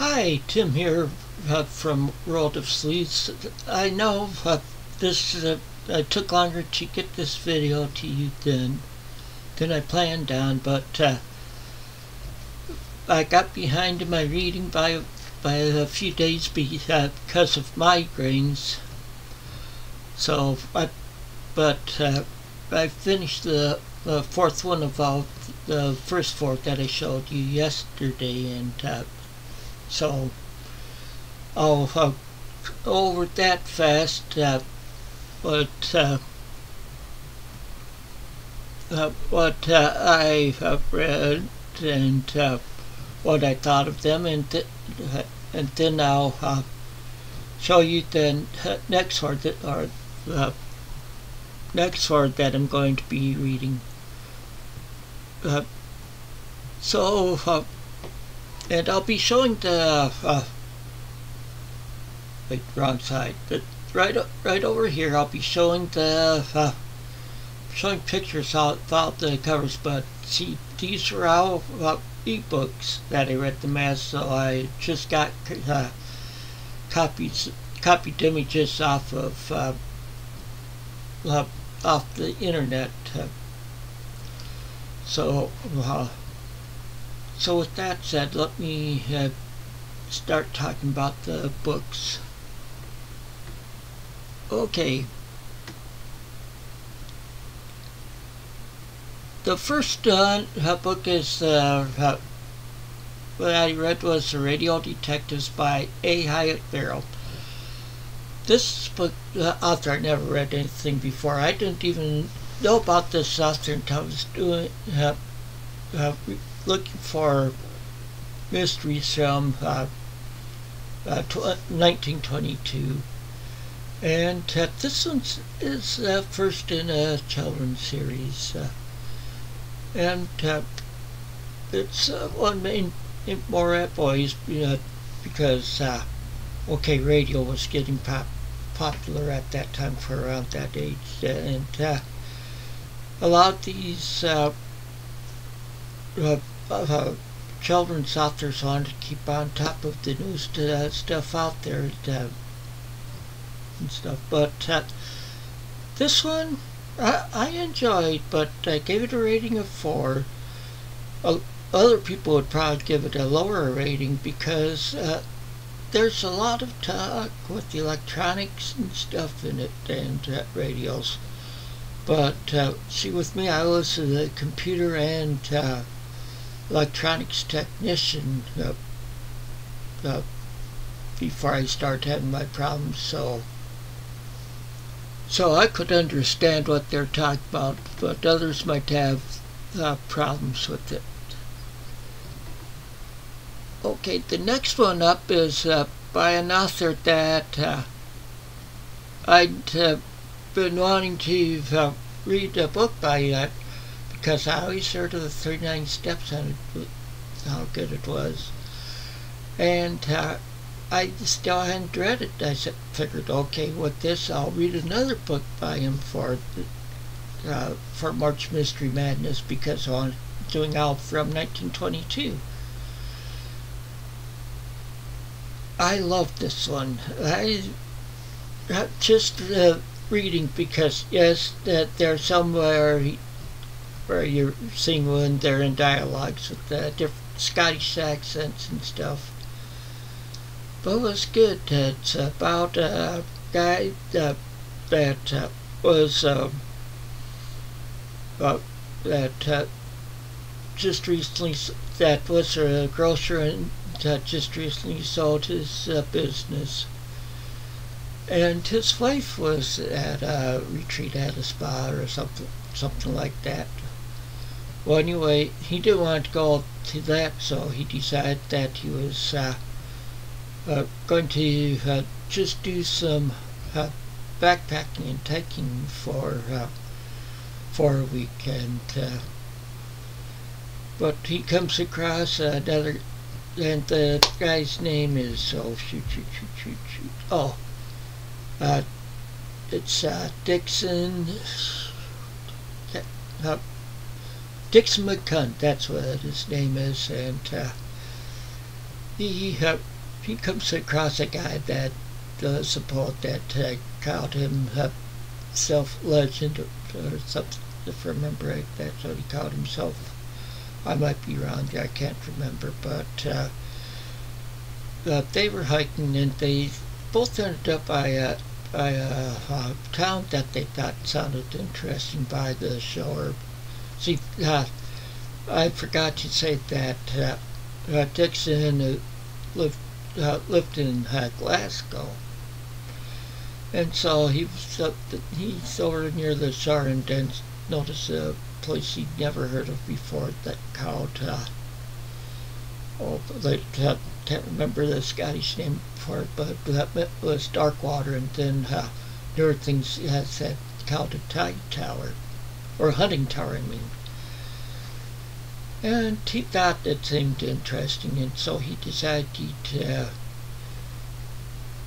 Hi, Tim here uh, from World of Sleuths. I know uh, this uh, I took longer to get this video to you than than I planned on, but uh, I got behind in my reading by by a few days uh, because of migraines. So I, but uh, I finished the fourth one of all the first four that I showed you yesterday, and so I'll uh, over that fast. Uh, but uh, uh, what uh, I have read and uh, what I thought of them, and th- and then I'll uh, show you the next word that or the next word that I'm going to be reading. Uh, so, uh, and I'll be showing the uh, wait, wrong side. but right, right over here, I'll be showing the uh, showing pictures out about the covers. But see, these are all uh, e-books that I read them as, so I just got uh, copies, copied images off of uh, uh, off the internet. Uh, so, uh, so with that said, let me uh, start talking about the books. Okay. The first uh, book is uh, what I read was The Radio Detectives by A. Hyatt Verrill. This book uh, author I never read anything before. I didn't even know about this author until I was doing uh, uh, looking for mystery from uh, uh 1922. Uh, and uh, this one is first in a children's series. and it's one main more at boys because okay radio was getting pop popular at that time for around that age and uh, a lot of these uh, uh, uh, children's authors wanted to keep on top of the new st- stuff out there and, and stuff but this one I, I enjoyed but I gave it a rating of 4 other people would probably give it a lower rating because uh, there's a lot of talk with the electronics and stuff in it and uh, radios. But uh, see, with me, I was a computer and uh, electronics technician uh, uh, before I started having my problems. So, so I could understand what they're talking about, but others might have uh, problems with it. Okay, the next one up is uh, by an author that uh, I'd uh, been wanting to read a book by because I always heard of the 39 Steps and how good it was. And uh, I still hadn't read it. I said, figured, okay, with this, I'll read another book by him for uh, for March Mystery Madness because I'm doing out from 1922. I love this one. I just uh, reading because yes, that there's somewhere where you're seeing when they're in dialogues with different Scottish accents and stuff. But was good. It's about a guy that that uh, was uh, uh, that just recently that was a grocer and just recently sold his uh, business. And his wife was at a retreat at a spa or something, something like that. Well, anyway, he didn't want to go to that, so he decided that he was uh, uh, going to uh, just do some uh, backpacking and hiking for uh, for a weekend. Uh, but he comes across another and the guy's name is oh shoot shoot shoot shoot shoot oh it's Dickson uh, Dickson McCunn that's what his name is and uh, he uh, he comes across a guy that uh, support that uh, called him uh, self legend or, or something. If I remember right, that's what he called himself. I might be wrong. I can't remember, but uh, uh, they were hiking and they both ended up by a, by a, a town that they thought sounded interesting by the shore. See, uh, I forgot to say that uh, uh, Dickson uh, lived uh, lived in uh, Glasgow, and so he was up the, he's over near the shore and noticed a place he'd never heard of before that called uh, oh, uh, can't remember the Scottish name for it, but that was Darkwater, and then uh, newer things has said called a tide tower or Huntingtower, I mean. And he thought that seemed interesting, and so he decided to.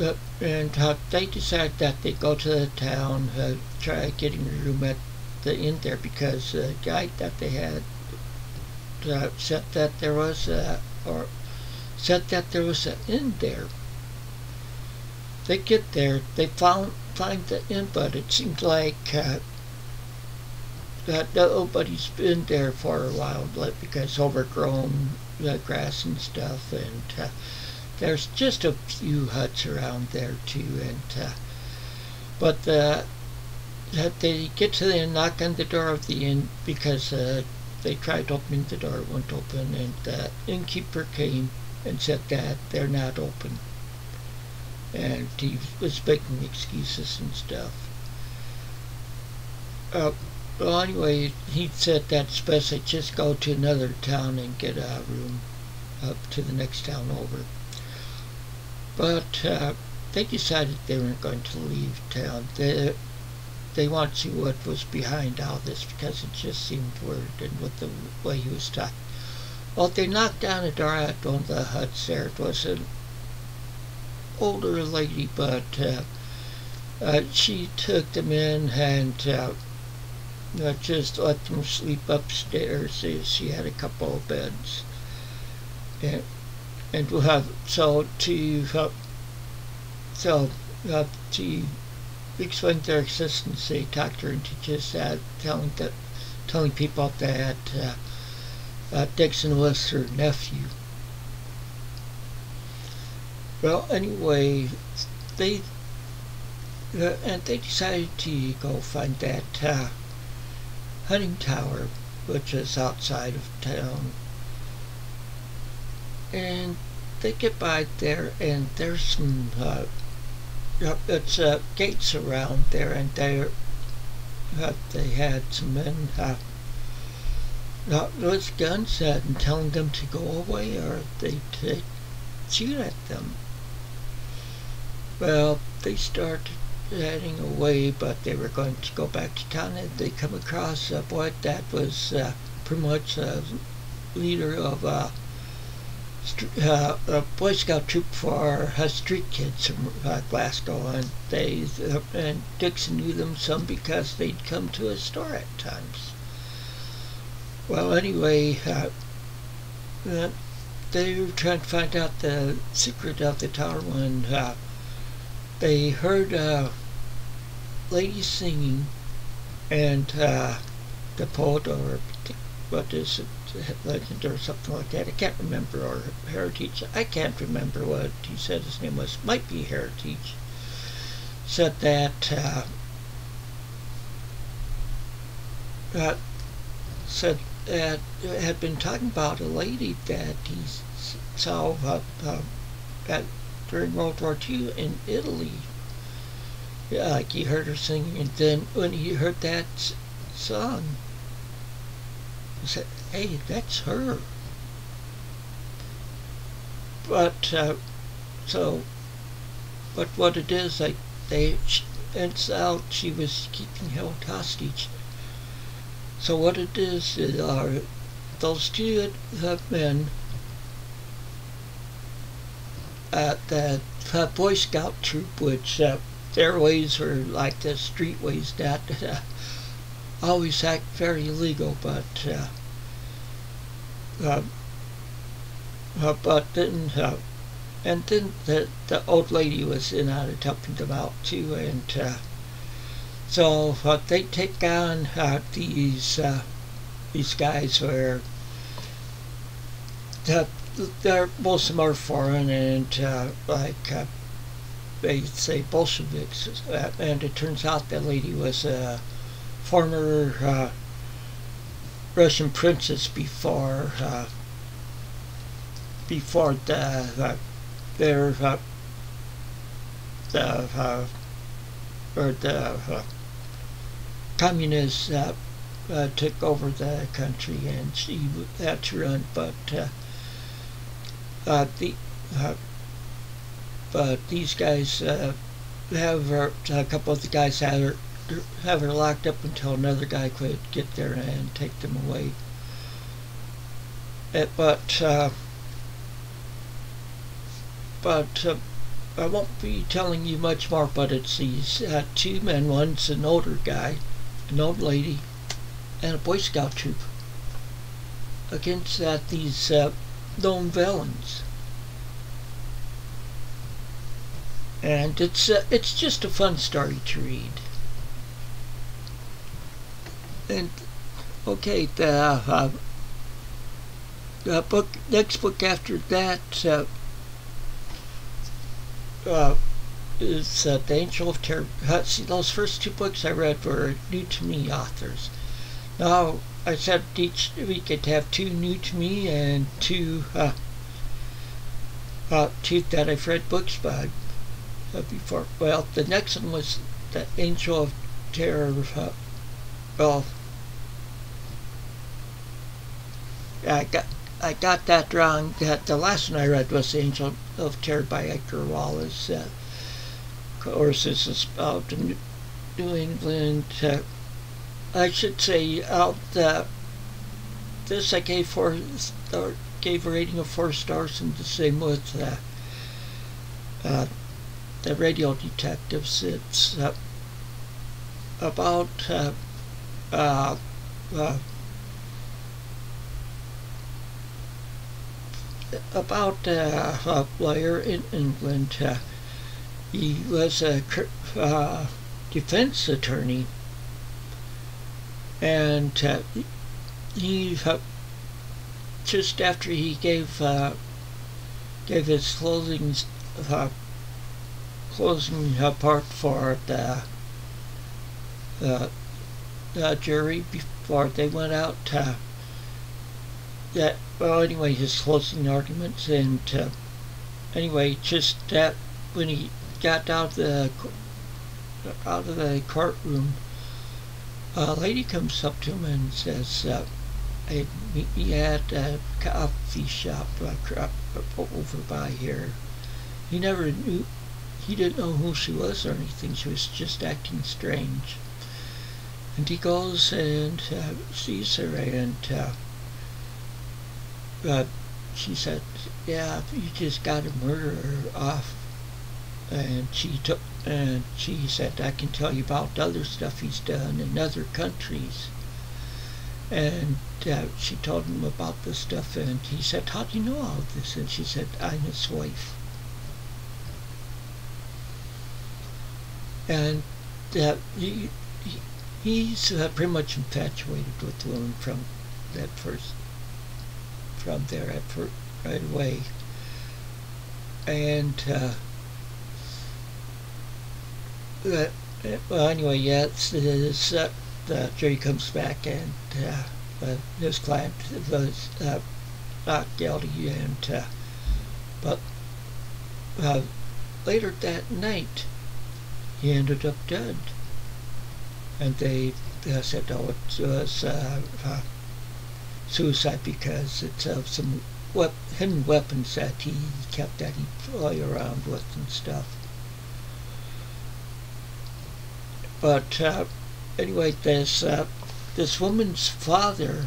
Uh, and uh, they decided that they go to the town, uh, try getting a room at the inn there because the guide that they had uh, said that there was a, or said that there was an inn there. They get there, they found find the inn, but it seems like uh, that nobody's been there for a while like, because overgrown uh, grass and stuff and uh, there's just a few huts around there too and uh, but the that they get to the knock on the door of the inn because uh, they tried opening the door, it wouldn't open, and the innkeeper came and said that they're not open. And he was making excuses and stuff. Uh, well, anyway, he said that's best I just go to another town and get a room up to the next town over. But uh, they decided they weren't going to leave town. They, they want to see what was behind all this because it just seemed weird and with the way he was talking. Well, they knocked down a door at one of the huts there. It was an older lady, but uh, uh, she took them in and just let them sleep upstairs. She had a couple of beds. And, and we'll have, so to, help, so uh, to explain their existence, they talked her into just uh, telling that, telling people that uh, uh, Dickson was her nephew. Well, anyway, they uh, and they decided to go find that uh, Huntingtower, which is outside of town. And they get by there, and there's some uh, it's uh, gates around there, and they uh, they had some men uh, with guns at and telling them to go away, or they would shoot at them. Well, they started heading away, but they were going to go back to town, and they come across a boy that was uh, pretty much a leader of uh, uh, a Boy Scout troop for uh, street kids from uh, Glasgow, and they uh, and Dickson knew them some because they'd come to his store at times. Well, anyway, uh, uh, they were trying to find out the secret of the tower when they heard a lady singing, and the poet or what is it? legend or something like that. I can't remember, or Heritage. I can't remember what he said his name was. Might be Heritage. Said that uh, uh, said that had been talking about a lady that he saw uh, uh, at, during World War II in Italy. Yeah, like he heard her singing, and then when he heard that song, he said, hey, that's her. But, uh, so, but what it is, like, they, it's out she was keeping held hostage. So what it is, are those two men at the uh, Boy Scout troop, which uh, their ways are like the street ways that uh, always act very illegal, but uh, uh, uh, but then uh, and then the the old lady was in on it helping them out too, and uh, so uh, they take on uh, these uh, these guys where the, they're most of them are foreign and uh, like uh, they say Bolsheviks, uh, and it turns out that lady was a former uh, Russian princess before uh, before the uh, their uh, the or the communists took over the country and she to run, but the uh, but these guys uh, have her, a couple of the guys have her locked up until another guy could get there and take them away. It, but uh, but uh, I won't be telling you much more. But it's these uh, two men. One's an older guy, an old lady, and a Boy Scout troop against that these uh, known villains. And it's uh, it's just a fun story to read. And okay, the uh, the book next book after that uh, uh, is uh, The Angel of Terror. Uh, see, those first two books I read were new to me authors. Now I said each week I'd have two new to me and two uh, uh, two that I've read books by uh, before. Well, the next one was The Angel of Terror. Uh, well, I got I got that wrong. That the last one I read was Angel of Terror by Edgar Wallace. Uh, of course, this is about New England. Uh, I should say out uh, this I gave four star, gave a rating of four stars, and the same with uh, uh, the Radio Detectives. It's uh, about uh, uh, uh, about uh, a lawyer in England. Uh, he was a uh, defense attorney, and uh, he uh, just after he gave uh, gave his closing closing part for the the jury before they went out. that well, anyway, his closing arguments, and uh, anyway, just that when he got out of the out of the courtroom, a lady comes up to him and says, uh, "Hey, meet me at a coffee shop over by here." He never knew. He didn't know who she was or anything. She was just acting strange. And he goes and uh, sees her and uh, uh, she said, "Yeah, you just got to murder her off." And she took, and she said, "I can tell you about other stuff he's done in other countries." And uh, she told him about this stuff, and he said, "How do you know all this?" And she said, "I'm his wife." And uh, he, he, he's uh, pretty much infatuated with the woman from that first from there at right away. And uh, uh, well, anyway, yeah, it's, it's uh, the jury comes back and uh, his client was uh, not guilty, and uh, but uh, later that night he ended up dead, and they uh, said, "Oh, it was uh, uh, suicide because it's of some wep- hidden weapons that he kept that he play around with and stuff. But uh, anyway, this uh, this woman's father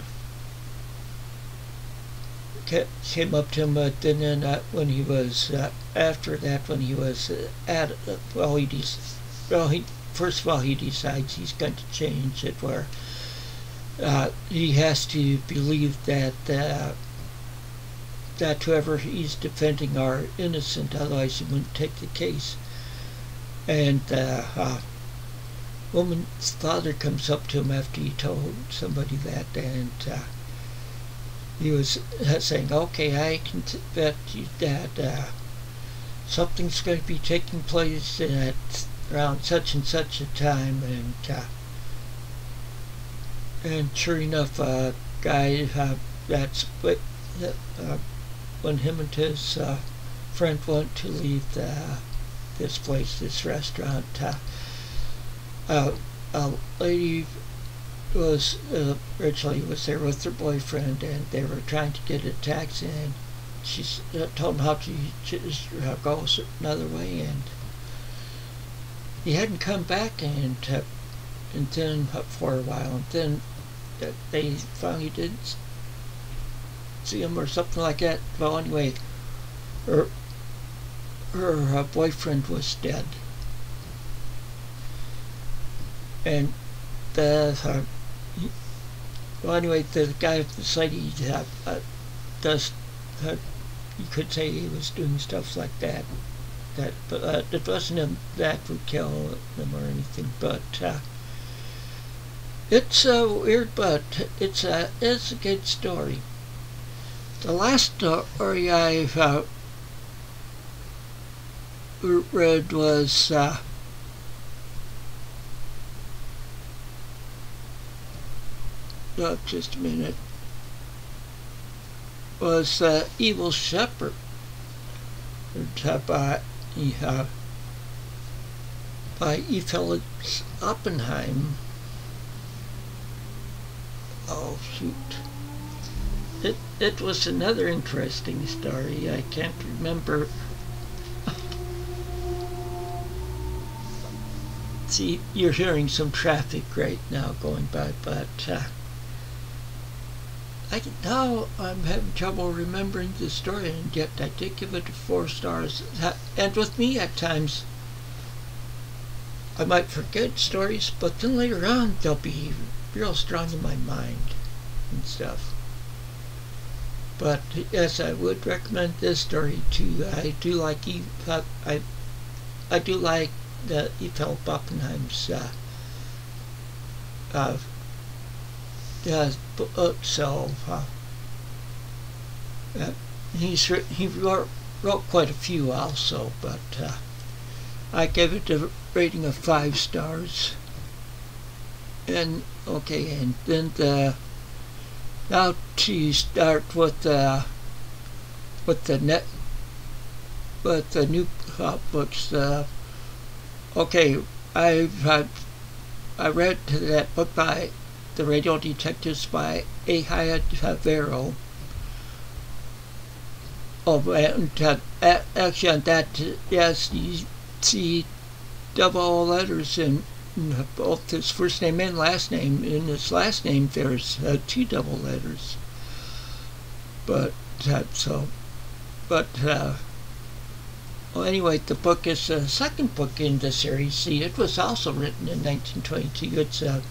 came up to him, but then uh, when he was uh, after that, when he was uh, at well, he de- well he first of all he decides he's going to change it where uh, he has to believe that uh, that whoever he's defending are innocent, otherwise he wouldn't take the case. And uh, uh, woman's father comes up to him after he told somebody that, and uh, he was uh, saying, "Okay, I can bet you that uh, something's going to be taking place at around such and such a time," and uh, and sure enough, uh, guy uh, that's uh, when him and his uh, friend went to leave the, this place, this restaurant. Uh, uh, a lady was uh, originally was there with her boyfriend, and they were trying to get a taxi, and she uh, told him how to just uh, go another way, and he hadn't come back, and uh, and then for a while, and then uh, they finally did see him or something like that. Well, anyway, her her boyfriend was dead and the uh, well anyway the guy site he uh, uh, does uh, you could say he was doing stuff like that that but uh, it wasn't him that would kill them or anything but uh, it's uh, weird but it's a it's a good story. The last story I've uh, read was uh, just a minute, was uh, Evil Shepherd by, by E. Phillips Oppenheim. Oh, shoot. It, it was another interesting story. I can't remember. See, you're hearing some traffic right now going by, but uh, I now I'm having trouble remembering the story, and yet I did give it four stars. And with me, at times, I might forget stories, but then later on they'll be real strong in my mind and stuff. But yes, I would recommend this story too. I do like e- I I do like the E.L. Oppenheim's uh, uh, yeah, so uh, uh, he's he wrote, wrote quite a few also, but uh, I gave it a rating of five stars. And okay, and then the now to start with the with the net with the new uh, books. Uh, okay, I've had I read that book by the Radio Detectives by A. Hyatt Verrill. Uh, actually on that, yes, you see double letters in both his first name and last name. In his last name, there's uh, two double letters. But, uh, so, but, uh, well, anyway, the book is the second book in the series. See, it was also written in 1922. It's uh,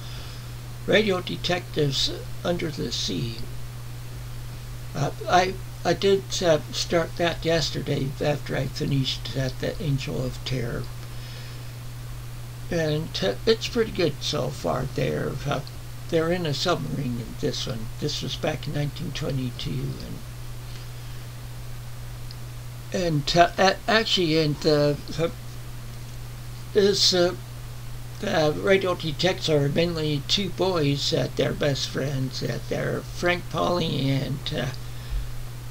Radio Detectives Under the Sea. Uh, I I did uh, start that yesterday after I finished that The Angel of Terror. And uh, it's pretty good so far. They're, uh, they're in a submarine in this one. This was back in 1922. And, and uh, actually, and the, uh, is uh, radio detectives are mainly two boys that they're best friends. That they're Frank Polly and uh,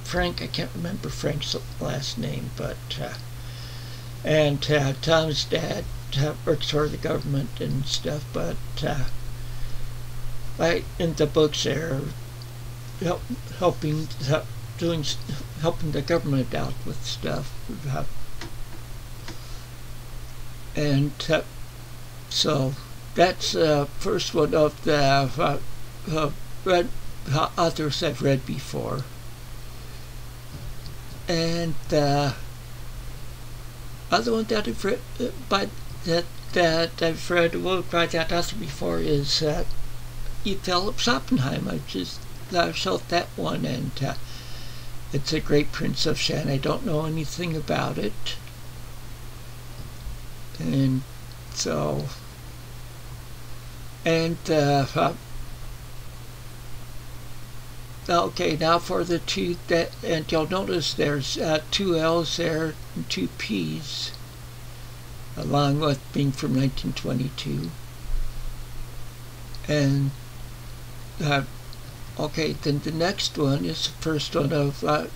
Frank. I can't remember Frank's last name, but uh, and uh, Tom's dad uh, works for the government and stuff. But uh, in the books they're help, helping doing helping the government out with stuff. and so that's the uh, first one of the uh, uh, read, uh, authors I've read before. And the other one that I've read by that that I've read well, by that author before is uh, E. Phillips Oppenheim. I just I showed that one and uh, it's a great Prince of Shan. I don't know anything about it. And so, and uh, Okay, now for the two, that, and you'll notice there's uh, two L's there and two P's, along with being from 1922. And, uh, okay, then the next one is the first one of uh,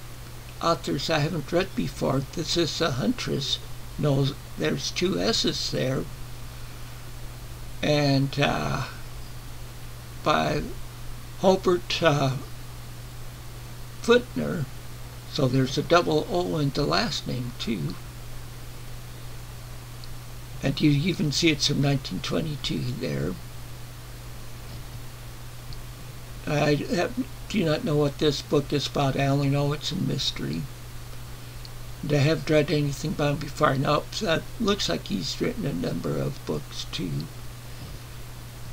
authors I haven't read before. This is a Huntress. No, there's two S's there. And uh, by Hobart uh, Footner. So there's a double O in the last name too. And you even see it's from 1922 there. I have, do not know what this book is about. I only know it's a mystery. And I haven't read anything about him before. Now, it looks like he's written a number of books too.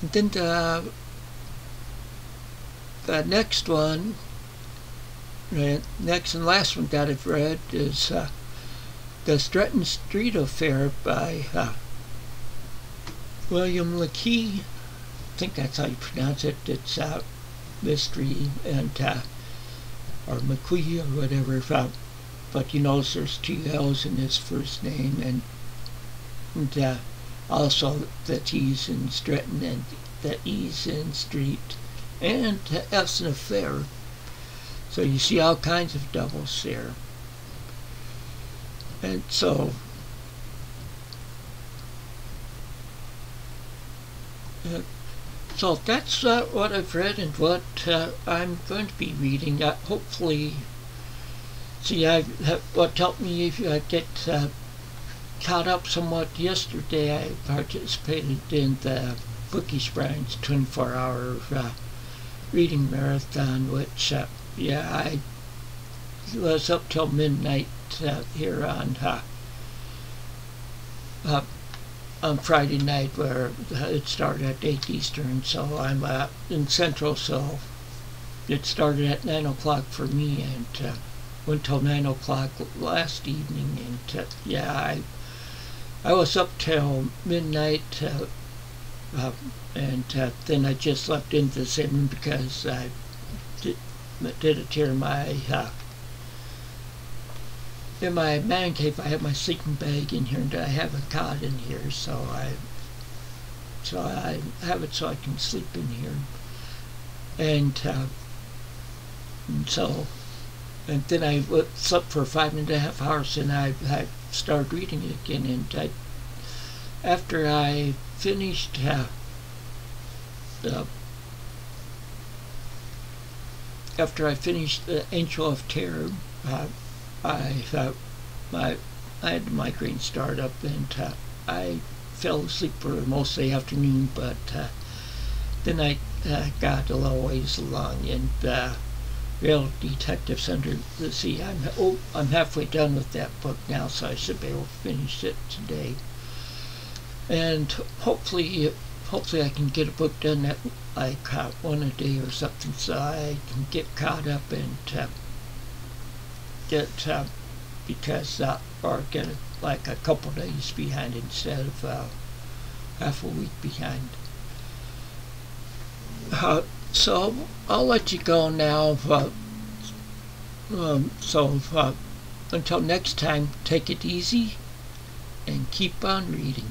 And then the, the next one the next and last one that I've read is uh, The Stretton Street Affair by uh, William Le Queux. I think that's how you pronounce it. It's uh, mystery and uh, or McQuee or whatever. Uh, but you notice there's two L's in his first name and, and uh, also the T's in Stretton and the E's in Street and F's in Affair. So you see all kinds of doubles there. And so uh, so that's uh, what I've read and what uh, I'm going to be reading. Uh, hopefully, see, I what helped me if I get uh, caught up somewhat yesterday. I participated in the Bookish Bryants' 24-hour uh, reading marathon, which yeah, I was up till midnight uh, here on uh, uh, on Friday night, where it started at eight Eastern. So I'm uh, in Central, so it started at nine o'clock for me, and uh, went till nine o'clock last evening. And uh, yeah, I I was up till midnight. and then I just into the same room because I did it here in my uh, in my man cave. I have my sleeping bag in here, and I have a cot in here, so I so I have it so I can sleep in here, and, uh, and so and then I slept for five and a half hours, and I, I started reading it again, and I after I finished uh, the after I finished the Angel of Terror, uh, I uh, I I had the migraine start up, and uh, I fell asleep for most of the afternoon. But uh, then I uh, got a little ways along, and uh, Real Detectives Under the Sea. I'm oh, I'm halfway done with that book now, so I should be able to finish it today. And hopefully, hopefully I can get a book done that I caught one a day or something so I can get caught up and uh, get uh, because uh, or get like a couple days behind instead of uh, half a week behind. Uh, so I'll let you go now. Um, so uh, until next time, take it easy and keep on reading.